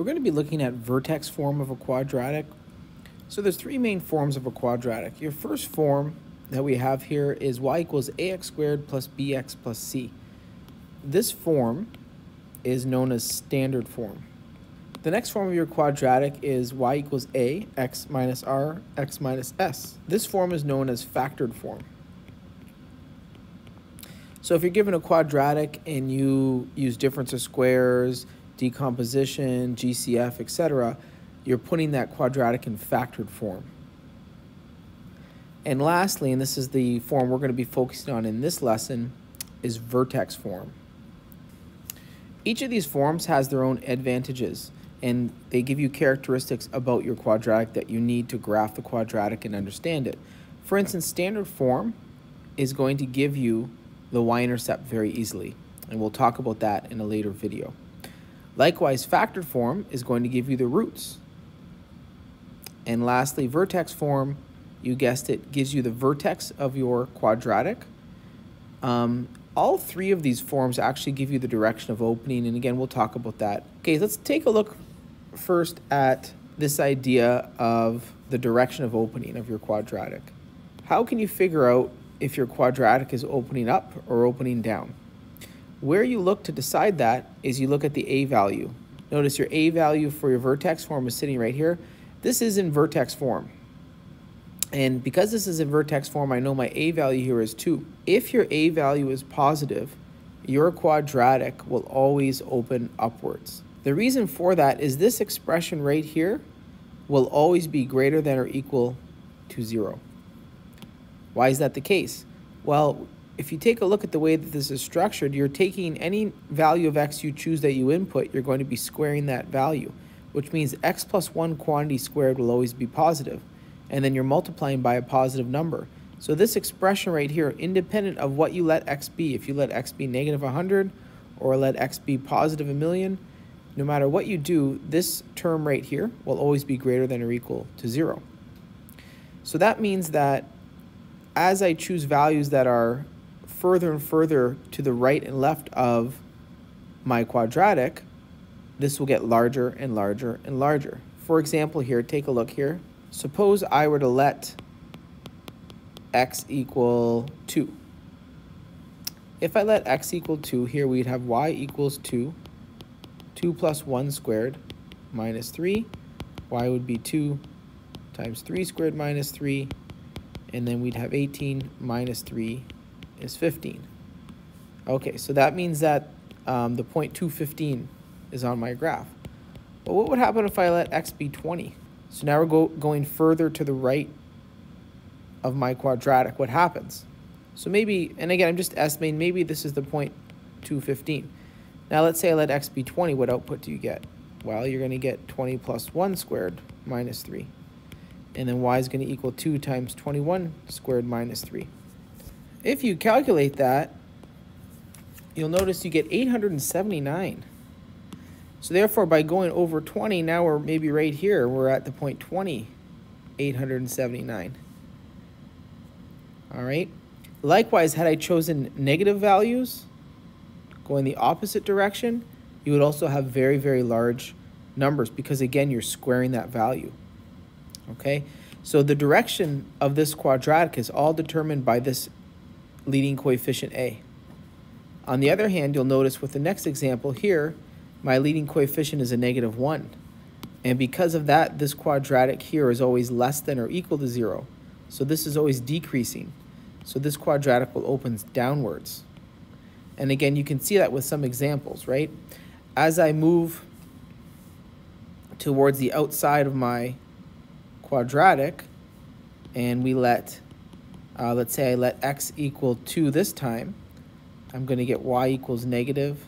We're going to be looking at vertex form of a quadratic. So there's three main forms of a quadratic. Your first form that we have here is y equals ax squared plus bx plus c. This form is known as standard form. The next form of your quadratic is y equals a, x minus r, x minus s. This form is known as factored form. So if you're given a quadratic and you use difference of squares, decomposition, GCF, etc., you're putting that quadratic in factored form. And lastly, and this is the form we're going to be focusing on in this lesson, is vertex form. Each of these forms has their own advantages, and they give you characteristics about your quadratic that you need to graph the quadratic and understand it. For instance, standard form is going to give you the y-intercept very easily, and we'll talk about that in a later video. Likewise, factored form is going to give you the roots. And lastly, vertex form, you guessed it, gives you the vertex of your quadratic. Um, all three of these forms actually give you the direction of opening, and again, we'll talk about that. Okay, let's take a look first at this idea of the direction of opening of your quadratic. How can you figure out if your quadratic is opening up or opening down. Where you look to decide that is you look at the A value. Notice your A value for your vertex form is sitting right here. This is in vertex form. And because this is in vertex form, I know my A value here is 2. If your A value is positive, your quadratic will always open upwards. The reason for that is this expression right here will always be greater than or equal to 0. Why is that the case? Well, if you take a look at the way that this is structured, you're taking any value of x you choose that you input, you're going to be squaring that value, which means x plus 1 quantity squared will always be positive, and then you're multiplying by a positive number. So this expression right here, independent of what you let x be, if you let x be negative 100 or let x be positive a million, no matter what you do, this term right here will always be greater than or equal to 0. So that means that as I choose values that are further and further to the right and left of my quadratic, this will get larger and larger and larger. For example here, take a look here. Suppose I were to let x equal 2. If I let x equal 2, here we'd have y equals 2. 2 plus 1 squared minus 3. y would be 2 times 3 squared minus 3 and then we'd have 18 minus 3 is 15. Okay, so that means that um, the point 215 is on my graph. But what would happen if I let x be 20? So now we're go going further to the right of my quadratic. What happens? So maybe, and again, I'm just estimating, maybe this is the point 215. Now let's say I let x be 20. What output do you get? Well, you're going to get 20 plus 1 squared minus 3 and then y is going to equal 2 times 21 squared minus 3. If you calculate that, you'll notice you get 879. So therefore, by going over 20, now we're maybe right here, we're at the point 20, 879. All right. Likewise, had I chosen negative values, going the opposite direction, you would also have very, very large numbers because, again, you're squaring that value okay? So the direction of this quadratic is all determined by this leading coefficient A. On the other hand, you'll notice with the next example here, my leading coefficient is a negative 1. And because of that, this quadratic here is always less than or equal to 0. So this is always decreasing. So this quadratic will open downwards. And again, you can see that with some examples, right? As I move towards the outside of my quadratic and we let, uh, let's say I let x equal 2 this time, I'm going to get y equals negative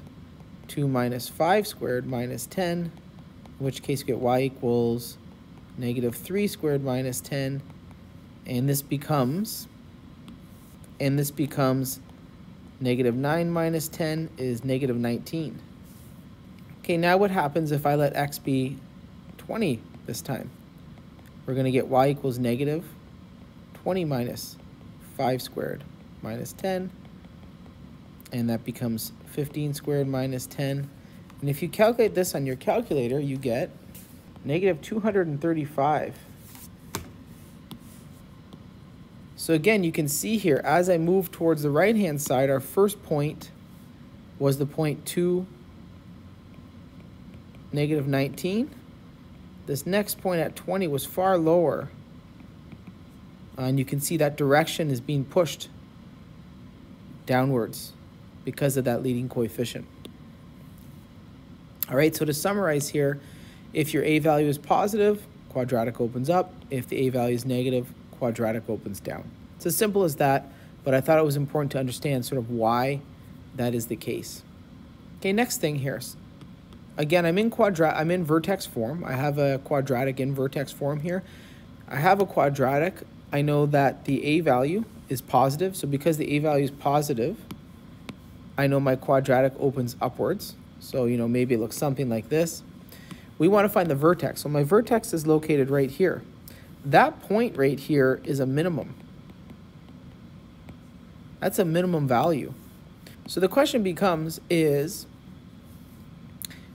2 minus 5 squared minus 10, in which case we get y equals negative 3 squared minus 10, and this becomes, and this becomes negative 9 minus 10 is negative 19. Okay, now what happens if I let x be 20 this time? we're going to get y equals negative 20 minus 5 squared minus 10. And that becomes 15 squared minus 10. And if you calculate this on your calculator, you get negative 235. So again, you can see here, as I move towards the right-hand side, our first point was the point 2, negative 19. This next point at 20 was far lower. And you can see that direction is being pushed downwards because of that leading coefficient. All right, so to summarize here, if your A value is positive, quadratic opens up. If the A value is negative, quadratic opens down. It's as simple as that, but I thought it was important to understand sort of why that is the case. Okay, next thing here. Again, I'm in quadrat I'm in vertex form. I have a quadratic in vertex form here. I have a quadratic. I know that the A value is positive. So because the A value is positive, I know my quadratic opens upwards. So, you know, maybe it looks something like this. We want to find the vertex. So my vertex is located right here. That point right here is a minimum. That's a minimum value. So the question becomes is,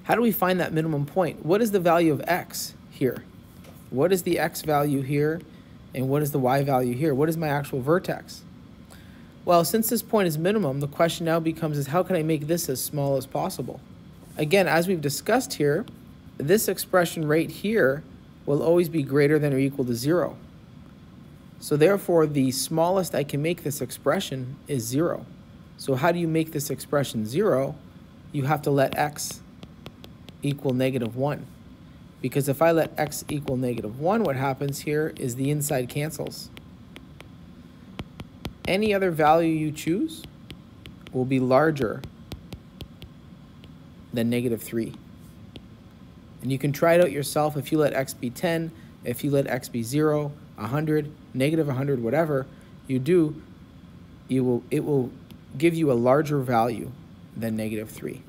how do we find that minimum point? What is the value of x here? What is the x value here? And what is the y value here? What is my actual vertex? Well, since this point is minimum, the question now becomes is how can I make this as small as possible? Again, as we've discussed here, this expression right here will always be greater than or equal to zero. So therefore, the smallest I can make this expression is zero. So how do you make this expression zero? You have to let x equal negative one. Because if I let x equal negative one, what happens here is the inside cancels any other value you choose will be larger than negative 3. And you can try it out yourself if you let x be 10, if you let x be 0, 100, negative 100, whatever you do, you will, it will give you a larger value than negative 3.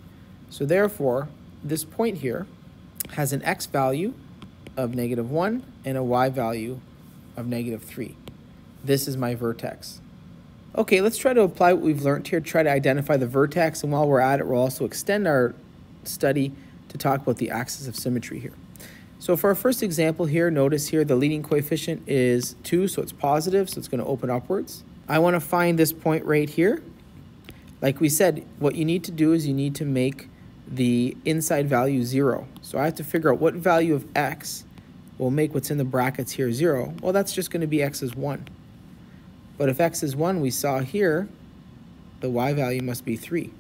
So therefore, this point here has an x value of negative 1 and a y value of negative 3. This is my vertex. Okay, let's try to apply what we've learned here, try to identify the vertex, and while we're at it, we'll also extend our study to talk about the axis of symmetry here. So for our first example here, notice here the leading coefficient is 2, so it's positive, so it's going to open upwards. I want to find this point right here. Like we said, what you need to do is you need to make the inside value 0. So I have to figure out what value of x will make what's in the brackets here 0. Well, that's just going to be x is 1. But if x is 1, we saw here, the y value must be 3.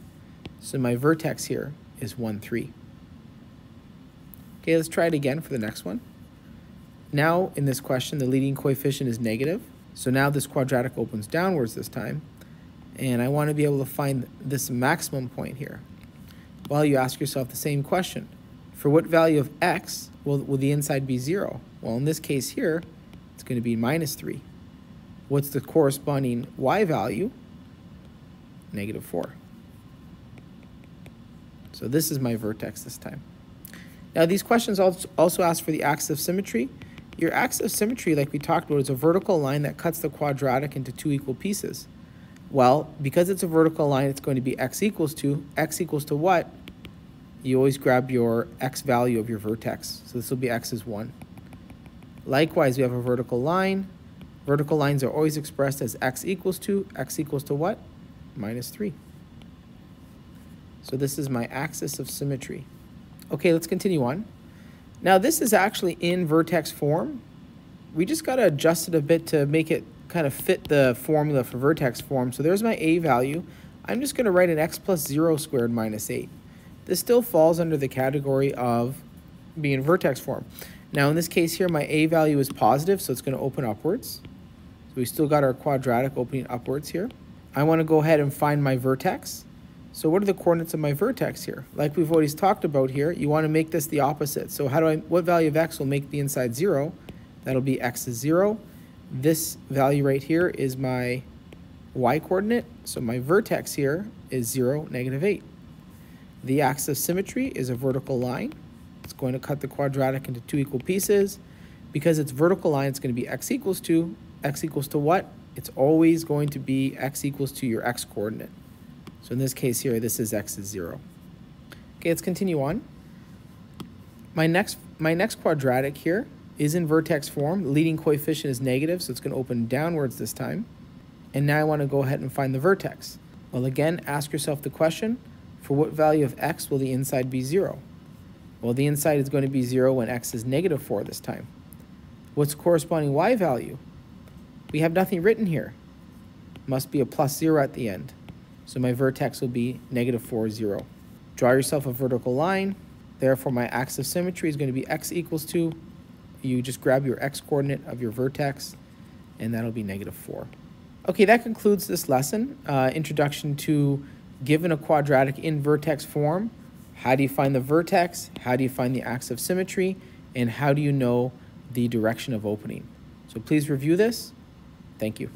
So my vertex here is 1, 3. Okay, let's try it again for the next one. Now, in this question, the leading coefficient is negative. So now this quadratic opens downwards this time. And I want to be able to find this maximum point here. Well, you ask yourself the same question. For what value of x will, will the inside be 0? Well, in this case here, it's going to be minus 3 what's the corresponding y value? Negative 4. So this is my vertex this time. Now these questions also ask for the axis of symmetry. Your axis of symmetry, like we talked about, is a vertical line that cuts the quadratic into two equal pieces. Well, because it's a vertical line, it's going to be x equals to, x equals to what? You always grab your x value of your vertex. So this will be x is 1. Likewise, we have a vertical line. Vertical lines are always expressed as x equals to, x equals to what? Minus 3. So this is my axis of symmetry. Okay, let's continue on. Now this is actually in vertex form. We just got to adjust it a bit to make it kind of fit the formula for vertex form. So there's my a value. I'm just going to write an x plus 0 squared minus 8. This still falls under the category of being vertex form. Now in this case here, my a value is positive, so it's going to open upwards So we still got our quadratic opening upwards here. I want to go ahead and find my vertex. So what are the coordinates of my vertex here? Like we've always talked about here, you want to make this the opposite. So how do I, what value of x will make the inside 0? That'll be x is 0. This value right here is my y coordinate. So my vertex here is 0, negative 8. The axis of symmetry is a vertical line. It's going to cut the quadratic into two equal pieces. Because it's vertical line, it's going to be x equals to. x equals to what? It's always going to be x equals to your x coordinate. So in this case here, this is x is 0. Okay, let's continue on. My next, my next quadratic here is in vertex form. The leading coefficient is negative, so it's going to open downwards this time. And now I want to go ahead and find the vertex. Well, again, ask yourself the question, for what value of x will the inside be 0? Well, the inside is going to be 0 when x is negative 4 this time. What's the corresponding y value? We have nothing written here. Must be a plus 0 at the end. So my vertex will be negative 4, 0. Draw yourself a vertical line. Therefore, my axis of symmetry is going to be x equals 2. You just grab your x coordinate of your vertex, and that'll be negative 4. Okay, that concludes this lesson. Uh, introduction to given a quadratic in vertex form, how do you find the vertex? How do you find the axis of symmetry? And how do you know the direction of opening? So please review this. Thank you.